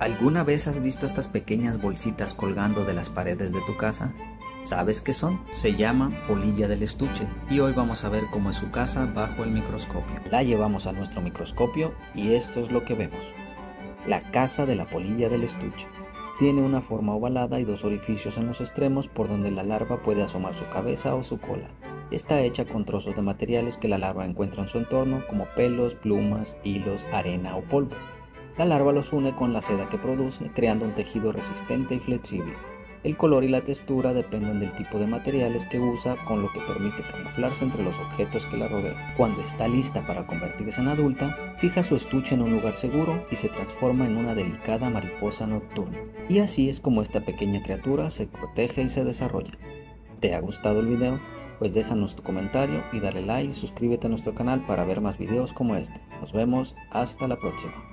¿Alguna vez has visto estas pequeñas bolsitas colgando de las paredes de tu casa? ¿Sabes qué son? Se llama polilla del estuche y hoy vamos a ver cómo es su casa bajo el microscopio. La llevamos a nuestro microscopio y esto es lo que vemos. La casa de la polilla del estuche. Tiene una forma ovalada y dos orificios en los extremos por donde la larva puede asomar su cabeza o su cola. Está hecha con trozos de materiales que la larva encuentra en su entorno como pelos, plumas, hilos, arena o polvo. La larva los une con la seda que produce, creando un tejido resistente y flexible. El color y la textura dependen del tipo de materiales que usa, con lo que permite camuflarse entre los objetos que la rodean. Cuando está lista para convertirse en adulta, fija su estuche en un lugar seguro y se transforma en una delicada mariposa nocturna. Y así es como esta pequeña criatura se protege y se desarrolla. ¿Te ha gustado el video? Pues déjanos tu comentario y dale like y suscríbete a nuestro canal para ver más videos como este. Nos vemos hasta la próxima.